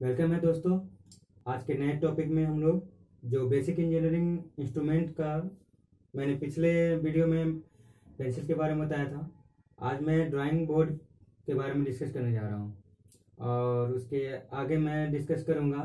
Welcome है दोस्तों। आज के नए टॉपिक में हम लोग जो बेसिक इंजीनियरिंग इंस्ट्रूमेंट का मैंने पिछले वीडियो में पेंसिल के बारे में बताया था, आज मैं ड्राइंग बोर्ड के बारे में डिस्कस करने जा रहा हूँ। और उसके आगे मैं डिस्कस करूँगा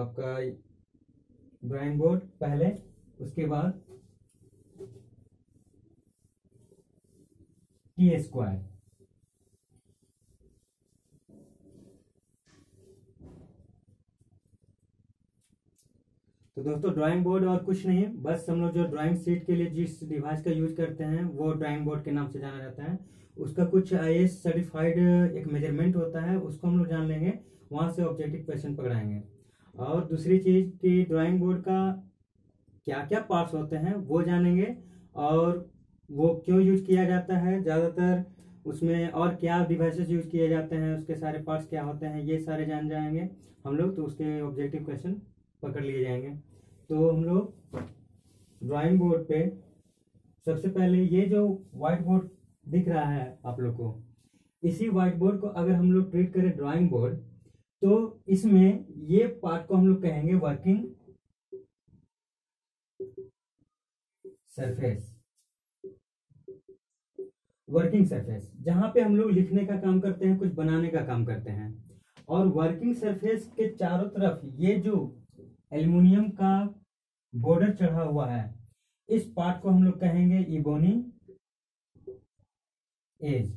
आपका ड्राइंग बोर्ड पहले, उसके बाद टी स्क्वायर दोस्तों ड्राइंग बोर्ड और कुछ नहीं, बस हम लोग जो ड्राइंग सीट के लिए जिस डिवाइस का यूज़ करते हैं, वो ड्राइंग बोर्ड के नाम से जाना जाता है। उसका कुछ आईएस सर्टिफाइड एक मेज़रमेंट होता है, उसको हम लोग जान लेंगे, वहाँ से ऑब्जेक्टिव क्वेश्चन पकड़ाएँगे। और दूसरी चीज़ की ड्राइंग बोर्ड का क्या क्या पार्ट्स होते हैं, वो जानेंगे, और वो क्यों यूज़ किया जाता है, ज़्यादातर उसमें और क्या डिवाइसेस यूज़ किए जाते हैं, उसके सारे पार्ट्स क्या होते हैं, ये सारे जान जाएँगे हम लोग तो उसके ऑब्जेक्टिव क्वेश्चन पकड़ लिए जाएँगे। तो हम लोग ड्राइंग बोर्ड पे सबसे पहले ये जो व्हाइट बोर्ड दिख रहा है आप लोग को, इसी व्हाइट बोर्ड को अगर हम लोग ट्रीट करें ड्राइंग बोर्ड तो इसमें ये पार्ट को हम लोग कहेंगे वर्किंग सरफेस वर्किंग सरफेस जहाँ पे हम लोग लिखने का काम करते हैं, कुछ बनाने का काम करते हैं। और वर्किंग सरफेस के चारों तरफ़ ये जो एल्युमिनियम का बॉर्डर चढ़ा हुआ है। इस पार्ट को हम लोग कहेंगे इबोनी एज।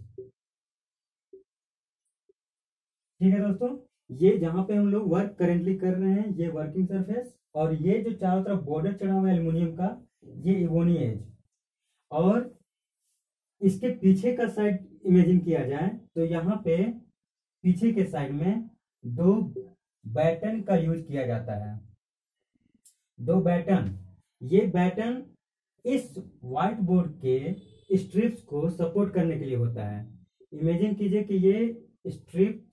ठीक है दोस्तों, ये जहाँ पे हम लोग वर्क करेंटली कर रहे हैं, ये वर्किंग सरफेस और ये जो चारों तरफ़ बॉर्डर चढ़ा हुआ है एल्युमिनियम का, ये इबोनी एज। और इसके पीछे का साइड इमेजिन किया जाए तो यहाँ पे पीछे के साइड में दो बैटन का यूज़ किया जाता है। दो बैटन ये बैटन इस व्हाइट बोर्ड के स्ट्रिप्स को सपोर्ट करने के लिए होता है। इमेजिन कीजिए कि ये स्ट्रिप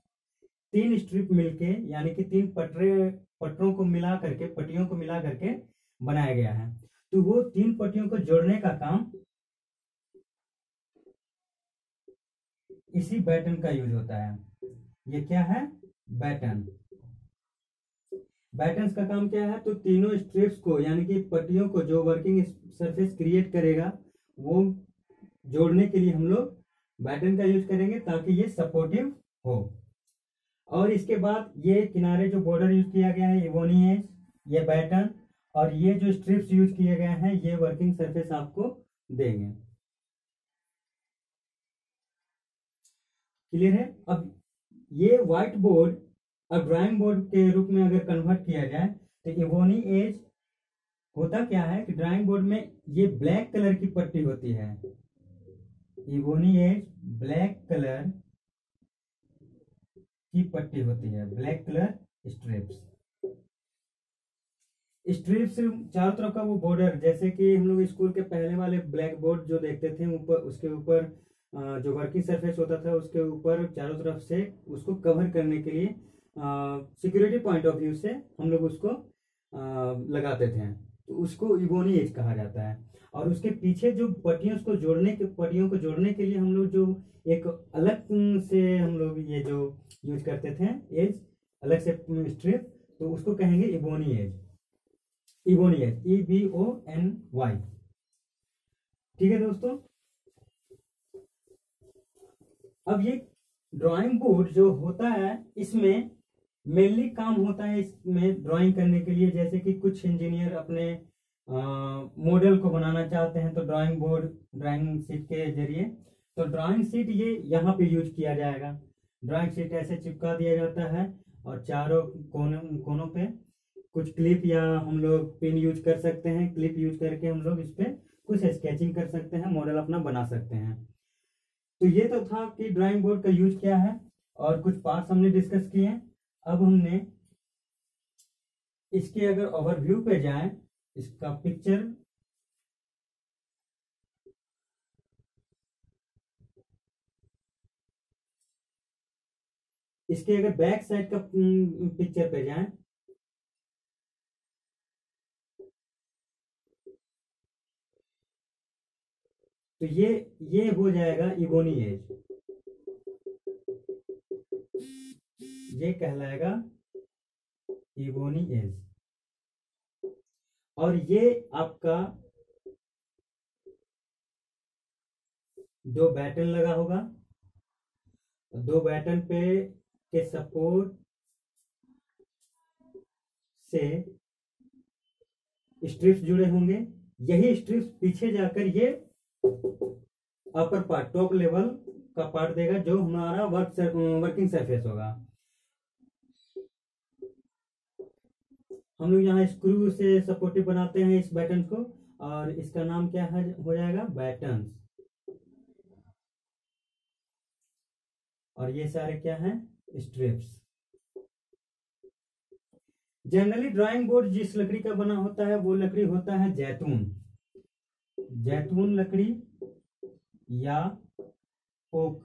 तीन स्ट्रिप मिलके, यानी कि तीन पटरे, पटरों को मिला करके, पट्टियों को मिला करके बनाया गया है। तो वो तीन पट्टियों को जोड़ने का काम इसी बैटन का यूज़ होता है। ये क्या है? बैटन बैटन्स का काम क्या है? तो तीनों स्ट्रिप्स को, यानी कि पट्टियों को जो वर्किंग सरफेस क्रिएट करेगा, वो जोड़ने के लिए हम लोग बैटन का यूज़ करेंगे ताकि ये सपोर्टिव हो। और इसके बाद ये किनारे जो बॉर्डर यूज़ किया गया है इवोनी है, ये बैटन और ये जो स्ट्रिप्स यूज़ किए गए हैं, ये वर्किंग सरफेस आपको देंगे। क्लियर है? अब ये व्हाइट बोर्ड अब ड्राइंग बोर्ड के रूप में अगर कन्वर्ट किया जाए तो इवोनी एज होता क्या है कि ड्राइंग बोर्ड में ये ब्लैक कलर की पट्टी होती है। इवोनी एज ब्लैक कलर की पट्टी होती है ब्लैक कलर स्ट्रिप्स स्ट्रिप्स चारों तरफ़ का वो बॉर्डर जैसे कि हम लोग स्कूल के पहले वाले ब्लैक बोर्ड जो देखते थे, ऊपर, उसके ऊपर जो वर्किंग सरफेस होता था, उसके ऊपर चारों तरफ़ से उसको कवर करने के लिए सिक्योरिटी पॉइंट ऑफ़ व्यू से हम लोग उसको आ, लगाते थे। तो उसको इबोनी एज कहा जाता है। और उसके पीछे जो पट्टियों को जोड़ने के पट्टियों को जोड़ने के लिए हम लोग जो एक अलग से हम लोग ये जो यूज़ करते थे एज अलग से स्ट्रिप तो उसको कहेंगे ebony edge ebony edge E B O N Y ठीक है दोस्तों? अब ये ड्राइंग बोर्ड जो होता है इसमें मेनली काम होता है इसमें ड्राइंग करने के लिए, जैसे कि कुछ इंजीनियर अपने मॉडल को बनाना चाहते हैं तो ड्राइंग बोर्ड ड्राइंग शीट के ज़रिए। तो ड्राइंग शीट ये यहाँ पे यूज़ किया जाएगा। ड्राइंग शीट ऐसे चिपका दिया जाता है और चारों कोनों कोनों पे कुछ क्लिप या हम लोग पिन यूज़ कर सकते हैं। क्लिप यूज़ करके हम लोग इस पर कुछ स्केचिंग कर सकते हैं मॉडल अपना बना सकते हैं। तो ये तो था कि ड्राइंग बोर्ड का यूज़ क्या है और कुछ पार्ट्स हमने डिस्कस किए हैं। अब हमने इसके अगर ओवरव्यू पे जाएँ, इसका पिक्चर इसके अगर बैक साइड का पिक्चर पे जाएँ तो ये ये हो जाएगा इबोनी एज ये कहलाएगा इबोनी एज। और ये आपका दो बैटन लगा होगा। दो बैटन पे के सपोर्ट से स्ट्रिप्स जुड़े होंगे। यही स्ट्रिप्स पीछे जाकर ये अपर पार्ट, टॉप लेवल का पार्ट देगा, जो हमारा वर्क वर्किंग सरफेस होगा। हम लोग यहाँ स्क्रू से सपोर्टिव बनाते हैं इस बैटन को, और इसका नाम क्या है, हो जाएगा बैटन और ये सारे क्या है? स्ट्रिप्स जनरली ड्राइंग बोर्ड जिस लकड़ी का बना होता है, वो लकड़ी होता है जैतून। जैतून लकड़ी या ओक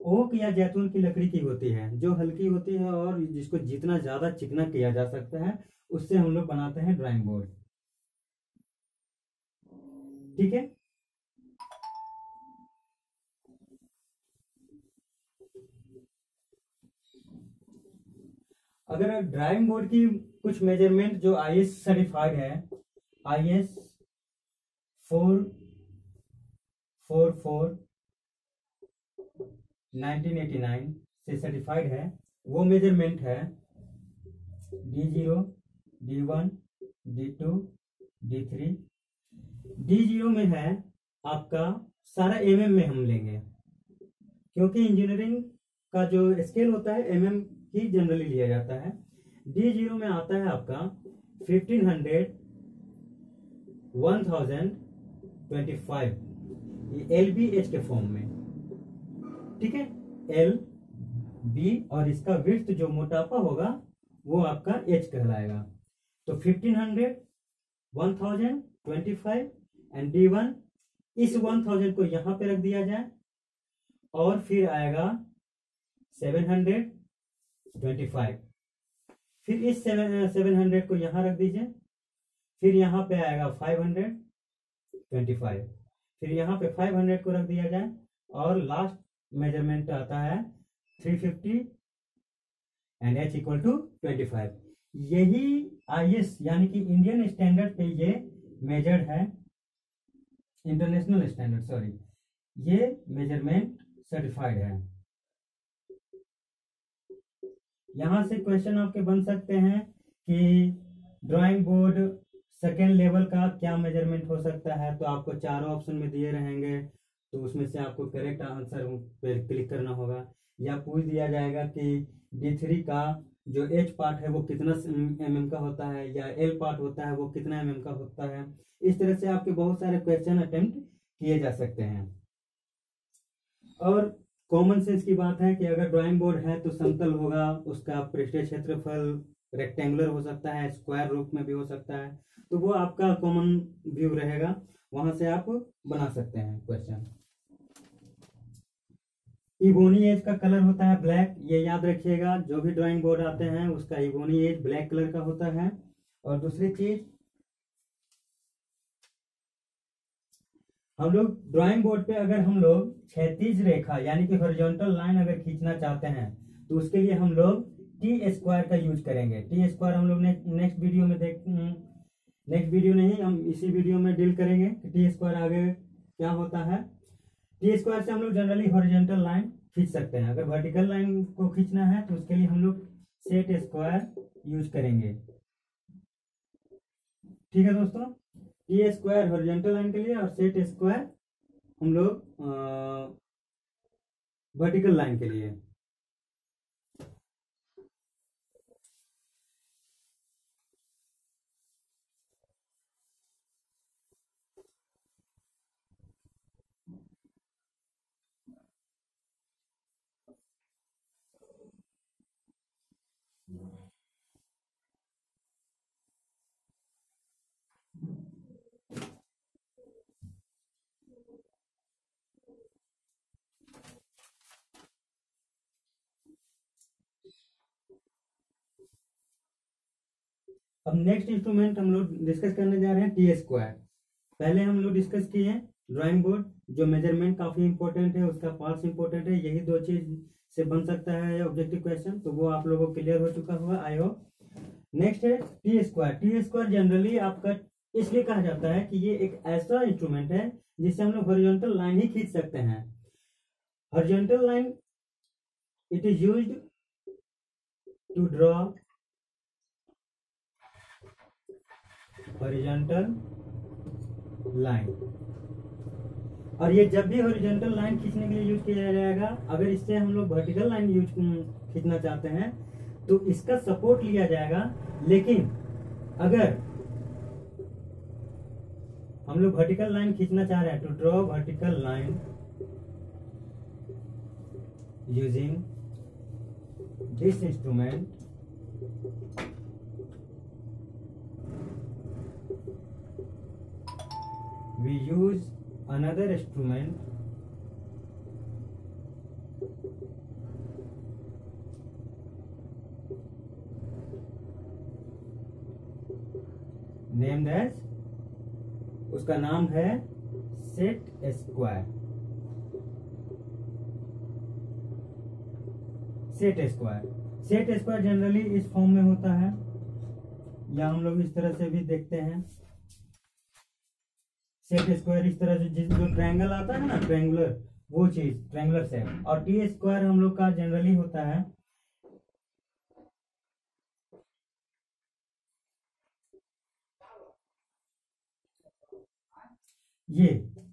ओक या जैतून की लकड़ी की होती है, जो हल्की होती है और जिसको जितना ज़्यादा चिकना किया जा सकता है, उससे हम लोग बनाते हैं ड्राइंग बोर्ड ठीक है? अगर ड्राइंग बोर्ड की कुछ मेज़रमेंट जो आई एस सर्टिफाइड है I S four four four 1989 से सर्टिफाइड है। वो मेज़रमेंट है D zero D one D two D three D zero में है आपका सारा एम mm में हम लेंगे। क्योंकि इंजीनियरिंग का जो स्केल होता है एम mm ही जनरली लिया जाता है। डी ज़ीरो में आता है आपका fifteen hundred one thousand twenty five L B H के फॉर्म में। ठीक है? एल बी और इसका विर्थ जो मोटापा होगा, वो आपका एच कहलाएगा। तो fifteen hundred one thousand twenty five and D one इस वन थाउज़ेंड को यहाँ पे रख दिया जाए और फिर आएगा सेवन हंड्रेड ट्वेंटी फाइव फिर इस सेवन सेवन हंड्रेड को यहाँ रख दीजिए। फिर यहाँ पे आएगा फाइव हंड्रेड ट्वेंटी फाइव फिर यहाँ पे फाइव हंड्रेड को रख दिया जाए और लास्ट मेज़रमेंट आता है 350 एंड एच इक्वल टू 25 यही आईएस यानी कि इंडियन स्टैंडर्ड पे ये मेजर्ड है. इंटरनेशनल स्टैंडर्ड सॉरी ये मेज़रमेंट सर्टिफाइड है. यहाँ से क्वेश्चन आपके बन सकते हैं कि ड्राइंग बोर्ड सेकेंड लेवल का क्या मेज़रमेंट हो सकता है? तो आपको चारों ऑप्शन में दिए रहेंगे. तो उसमें से आपको करेक्ट आंसर पे क्लिक करना होगा। या पूछ दिया जाएगा कि डी थ्री का जो एच पार्ट है वो कितना एम एम का होता है या एल पार्ट होता है वो कितना एम एम का होता है। इस तरह से आपके बहुत सारे क्वेश्चन अटेम्प्ट किए जा सकते हैं। और कॉमन सेंस की बात है कि अगर ड्राइंग बोर्ड है तो समतल होगा, उसका पृष्ठीय क्षेत्रफल रेक्टेंगुलर हो सकता है स्क्वायर रूप में भी हो सकता है। तो वो आपका कॉमन व्यू रहेगा। वहाँ से आप बना सकते हैं क्वेश्चन इबोनी एज का कलर होता है ब्लैक, ये याद रखिएगा, जो भी ड्राइंग बोर्ड आते हैं, उसका इबोनी एज ब्लैक कलर का होता है। और दूसरी चीज़, हम लोग ड्राइंग बोर्ड पे अगर हम लोग क्षैतिज रेखा, यानी कि हॉरिजॉन्टल लाइन अगर खींचना चाहते हैं तो उसके लिए हम लोग टी स्क्वायर का यूज़ करेंगे। टी स्क्वायर हम लोग नेक्स्ट वीडियो में देख नेक्स्ट वीडियो नहीं, हम इसी वीडियो में डील करेंगे कि टी स्क्वायर आगे क्या होता है। टी स्क्वायर से हम लोग जनरली हॉरिजेंटल लाइन खींच सकते हैं। अगर वर्टिकल लाइन को खींचना है तो उसके लिए हम लोग सेट स्क्वायर यूज़ करेंगे। ठीक है दोस्तों? टी स्क्वायर हॉरिजेंटल लाइन के लिए और सेट स्क्वायर हम लोग वर्टिकल लाइन के लिए। अब नेक्स्ट इंस्ट्रूमेंट हम लोग डिस्कस करने जा रहे हैं टी स्क्वायर पहले हम लोग डिस्कस किए ड्राइंग बोर्ड जो मेज़रमेंट काफ़ी इंपॉर्टेंट है, उसका पार्ट्स इंपॉर्टेंट है, यही दो चीज़ से बन सकता है ऑब्जेक्टिव क्वेश्चन तो वो आप लोगों को क्लियर हो चुका होगा आई होप नेक्स्ट है T square T square generally आपका इसलिए कहा जाता है कि ये एक ऐसा इंस्ट्रूमेंट है जिससे हम लोग हॉरिजॉन्टल लाइन ही खींच सकते हैं। Horizontal line it is used to draw horizontal line और ये जब भी हॉरिजॉन्टल लाइन खींचने के लिए यूज़ किया जाएगा, अगर इससे हम लोग वर्टिकल लाइन यूज़ खींचना चाहते हैं तो इसका सपोर्ट लिया जाएगा। लेकिन अगर हम लोग वर्टिकल लाइन खींचना चाह रहे हैं to draw vertical line using this instrument we use another instrument. Named as, उसका नाम है set square set square set square generally इस फॉर्म में होता है। या हम लोग इस तरह से भी देखते हैं। सेट स्क्वायर इस तरह से जिस जो ट्रायंगल आता है ना ट्रायंगुलर वो चीज़ ट्रायंगुलर सेट और टी स्क्वायर हम लोग का जनरली होता है ये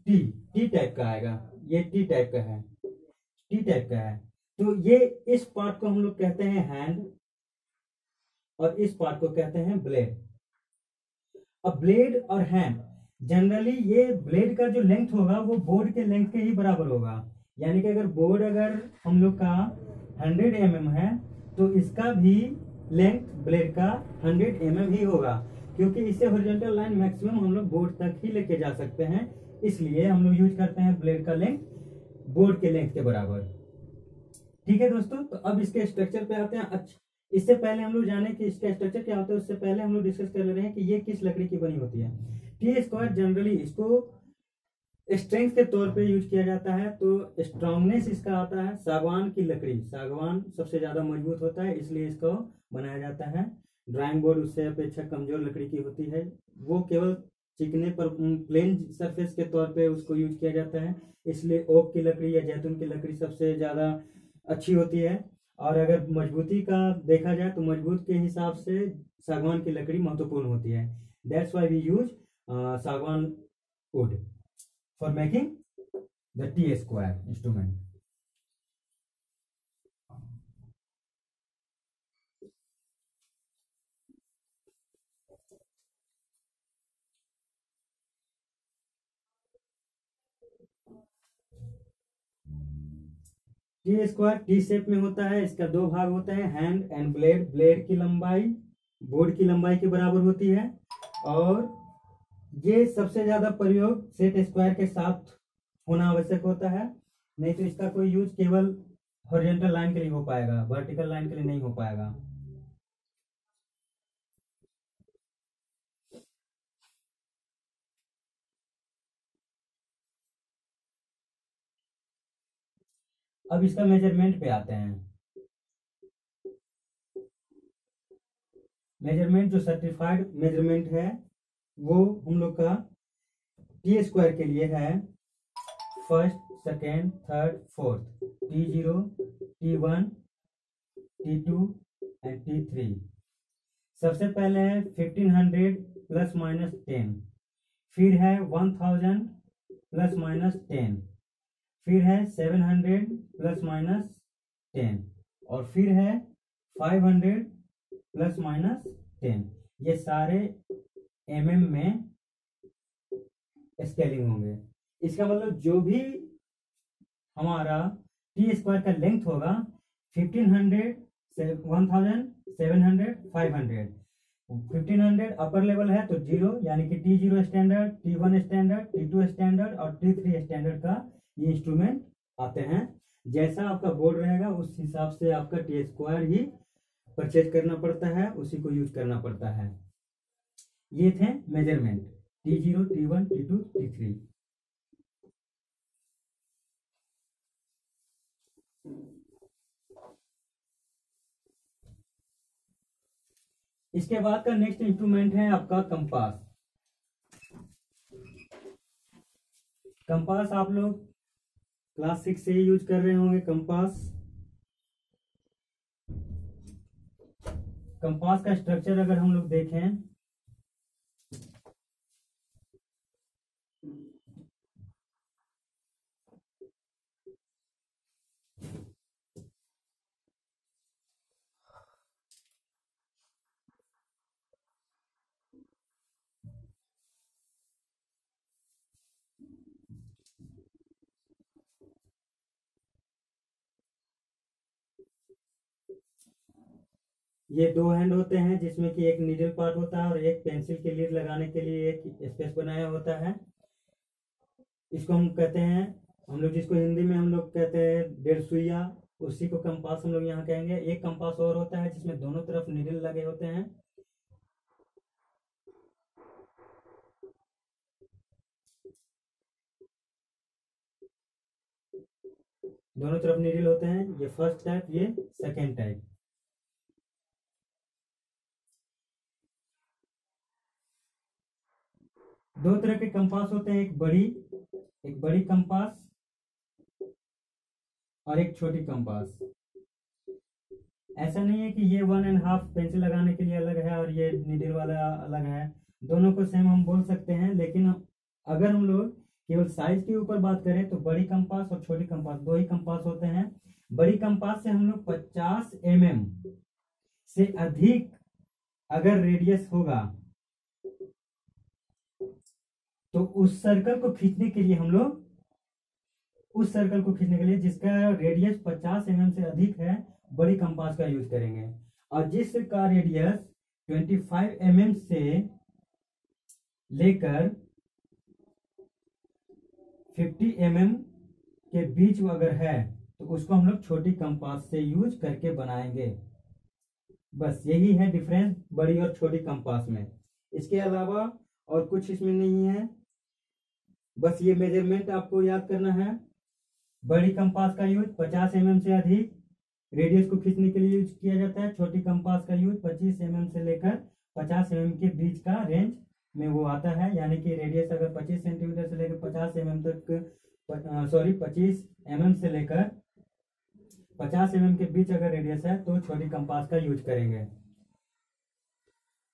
टी टी टाइप का आएगा. ये टी टाइप का है टी टाइप का है. तो ये इस पार्ट को हम लोग कहते हैं हैंड और इस पार्ट को कहते हैं ब्लेड अब ब्लेड और हैंड जनरली ये ब्लेड का जो लेंथ होगा, वो बोर्ड के लेंथ के ही बराबर होगा। यानी कि अगर बोर्ड अगर हम लोग का 100 एम mm है तो इसका भी लेंथ ब्लेड का 100 एम mm ही होगा। क्योंकि इससे हॉरिजॉन्टल लाइन मैक्सिमम हम लोग बोर्ड तक ही लेके जा सकते हैं। इसलिए हम लोग यूज़ करते हैं ब्लेड का लेंथ बोर्ड के लेंथ के बराबर। ठीक है दोस्तों तो अब इसके स्ट्रक्चर पे आते हैं। अच्छा इससे पहले हम लोग जाने कि इसका स्ट्रक्चर क्या होता है, उससे पहले हम लोग डिस्कस कर ले रहे हैं कि ये किस लकड़ी की बनी होती है। टी स्क्वायर जनरली इसको स्ट्रेंथ के तौर पे यूज़ किया जाता है तो स्ट्रांगनेस इसका आता है, सागवान की लकड़ी। सागवान सबसे ज़्यादा मज़बूत होता है, इसलिए इसको बनाया जाता है। ड्राइंग बोर्ड उससे अपेक्षा कमज़ोर लकड़ी की होती है। वो केवल चिकने पर प्लेन सरफेस के तौर पे उसको यूज़ किया जाता है। इसलिए ओक की लकड़ी या जैतून की लकड़ी सबसे ज़्यादा अच्छी होती है। और अगर मजबूती का देखा जाए तो मज़बूत के हिसाब से सागवान की लकड़ी महत्वपूर्ण होती है। दैट्स वाई वी यूज़ सागवान wood for making the T square instrument T square T shape में होता है, इसका दो भाग होते हैं हैंड एंड ब्लेड ब्लेड की लंबाई बोर्ड की लंबाई के बराबर होती है, और ये सबसे ज़्यादा प्रयोग सेट स्क्वायर के साथ होना आवश्यक होता है, नहीं तो इसका कोई यूज़ केवल हॉरिजॉन्टल लाइन के लिए हो पाएगा, वर्टिकल लाइन के लिए नहीं हो पाएगा। अब इसका मेज़रमेंट पे आते हैं। मेज़रमेंट जो सर्टिफाइड मेज़रमेंट है वो हम लोग का टी स्क्वायर के लिए है first second third fourth T zero T one T two and T three सबसे पहले है fifteen hundred plus minus ten फिर है one thousand plus minus ten फिर है seven hundred plus minus ten और फिर है five hundred plus minus ten ये सारे एम mm में स्केलिंग होंगे। इसका मतलब जो भी हमारा टी स्क्वायर का लेंथ होगा fifteen hundred one thousand seven hundred five hundred fifteen hundred upper level है तो ज़ीरो यानी कि T zero standard T one standard T two standard और टी थ्री स्टैंडर्ड का ये इंस्ट्रूमेंट आते हैं। जैसा आपका बोर्ड रहेगा, उस हिसाब से आपका टी स्क्वायर ही परचेज करना पड़ता है, उसी को यूज़ करना पड़ता है। ये थे measurement T zero T one T two T three इसके बाद का नेक्स्ट इंस्ट्रूमेंट है आपका कंपास कंपास आप लोग क्लास सिक्स से ही यूज़ कर रहे होंगे कंपास कंपास का स्ट्रक्चर अगर हम लोग देखें ये दो हैंड होते हैं, जिसमें कि एक नीडल पार्ट होता है और एक पेंसिल के लीड लगाने के लिए एक स्पेस बनाया होता है। इसको हम कहते हैं, हम लोग जिसको हिंदी में हम लोग कहते हैं डेढ़ सुइया, उसी को कंपास हम लोग यहाँ कहेंगे। एक कंपास और होता है, जिसमें दोनों तरफ़ नीडल लगे होते हैं। दोनों तरफ़ नीडल होते हैं, ये फ़र्स्ट टाइप ये सेकेंड टाइप दो तरह के कंपास होते हैं, एक बड़ी एक बड़ी कंपास और एक छोटी कंपास। ऐसा नहीं है कि ये वन एंड हाफ़ पेंसिल लगाने के लिए अलग है और ये नीडल वाला अलग है। दोनों को सेम हम बोल सकते हैं, लेकिन अगर हम लोग केवल साइज़ के ऊपर बात करें तो बड़ी कंपास और छोटी कंपास दो ही कंपास होते हैं। बड़ी कंपास से हम लोग 50 एम से अधिक अगर रेडियस होगा तो उस सर्कल को खींचने के लिए हम लोग, उस सर्कल को खींचने के लिए जिसका रेडियस 50 एम mm से अधिक है, बड़ी कंपास का यूज़ करेंगे। और जिसका रेडियस 25 एम mm से लेकर 50 एम mm के बीच अगर है तो उसको हम लोग छोटी कंपास से यूज़ करके बनाएँगे। बस यही है डिफरेंस बड़ी और छोटी कंपास में। इसके अलावा और कुछ इसमें नहीं है। बस ये मेज़रमेंट आपको याद करना है। बड़ी कंपास का यूज़ 50 एम mm से अधिक। रेडियस को खींचने के लिए यूज़ किया जाता है। छोटी कंपास का यूज़ 25 एम mm से लेकर 50 एम mm के बीच का रेंज में वो आता है। यानी कि रेडियस अगर 25 सेंटीमीटर से लेकर 50 एम mm तक सॉरी 25 एम mm से लेकर 50 एम mm के बीच अगर रेडियस है तो छोटी कंपास का यूज़ करेंगे।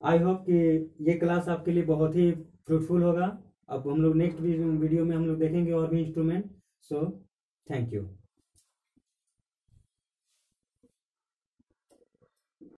आई होप कि ये क्लास आपके लिए बहुत ही फ्रूटफुल होगा। अब हम लोग नेक्स्ट वीडियो में हम लोग देखेंगे और भी इंस्ट्रूमेंट सो थैंक यू